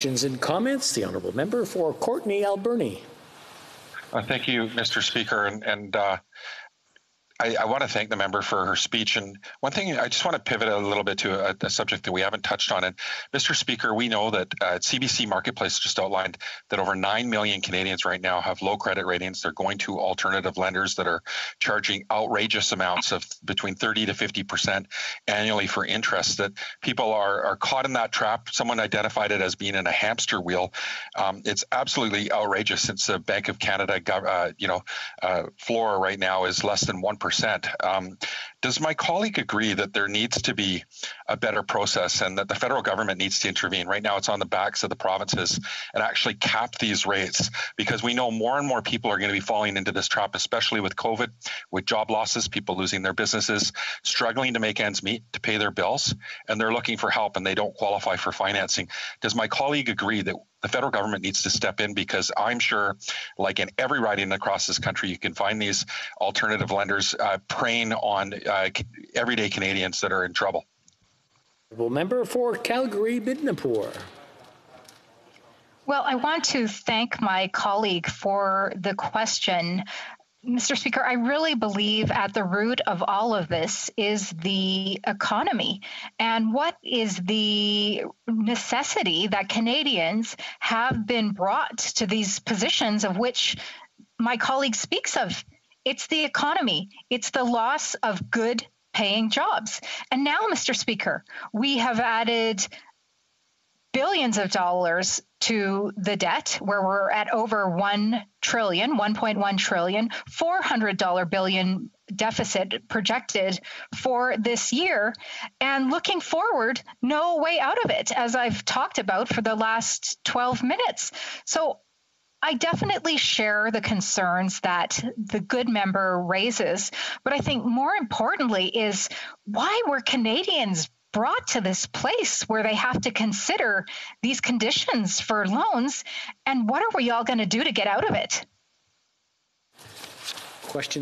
Questions and comments. The honourable member for Courtenay Alberni. Uh, thank you, Mr. Speaker, and, and uh, I, I, want to thank the member for her speech. And one thing, I just want to pivot a little bit to a, a subject that we haven't touched on. And Mr. Speaker, we know that uh, CBC Marketplace just outlined that over 9 million Canadians right now have low credit ratings. They're going to alternative lenders that are charging outrageous amounts of between 30 to 50% annually for interest. That people are, are caught in that trap. Someone identified it as being in a hamster wheel. Um, it's absolutely outrageous since the Bank of Canada, uh, you know, uh, floor right now is less than 1% um, does my colleague agree that there needs to be a better process and that the federal government needs to intervene? Right now, it's on the backs of the provinces and actually cap these rates because we know more and more people are going to be falling into this trap, especially with COVID, with job losses, people losing their businesses, struggling to make ends meet to pay their bills, and they're looking for help and they don't qualify for financing. Does my colleague agree that the federal government needs to step in because I'm sure, like in every riding across this country, you can find these alternative lenders uh, preying on uh, everyday Canadians that are in trouble. Well, Member for Calgary Midnapore. Well, I want to thank my colleague for the question. Mr. Speaker, I really believe at the root of all of this is the economy. And what is the necessity that Canadians have been brought to these positions of which my colleague speaks of? It's the economy, it's the loss of good paying jobs. And now, Mr. Speaker, we have added billions of dollars to the debt where we're at over 1 trillion 1.1 trillion 400 dollar billion deficit projected for this year and looking forward no way out of it as i've talked about for the last 12 minutes so I definitely share the concerns that the good member raises, but I think more importantly is why were Canadians brought to this place where they have to consider these conditions for loans and what are we all going to do to get out of it? Question